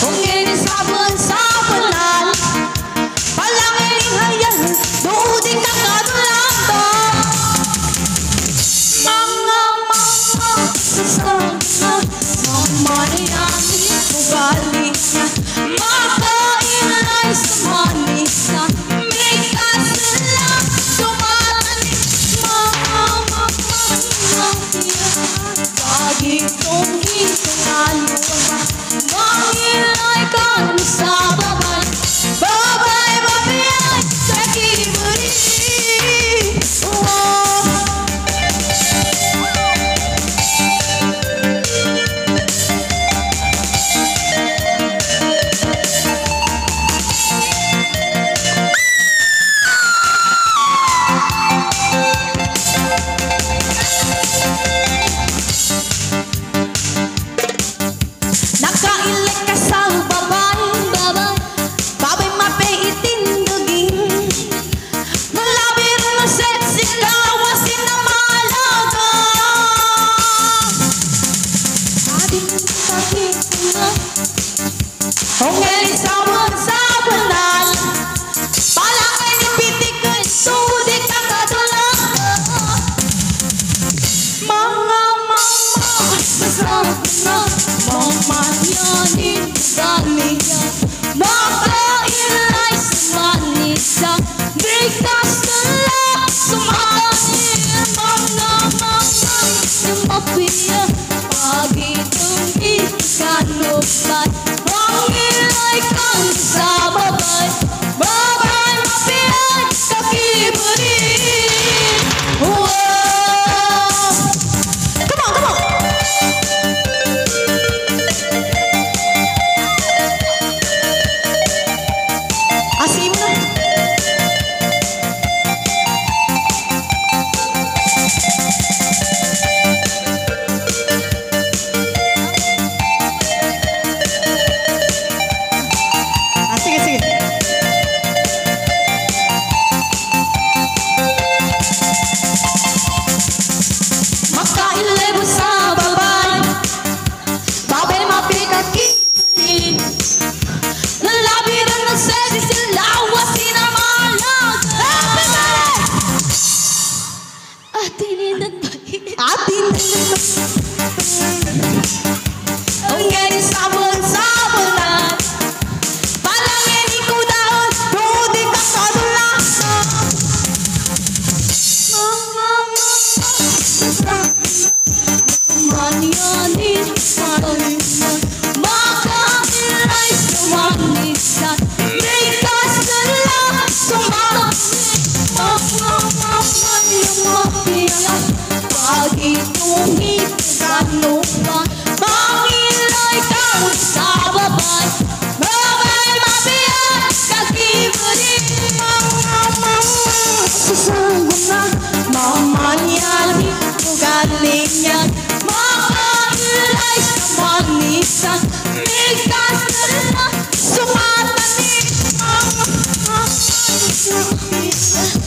Porque eles avançaram. All right. It's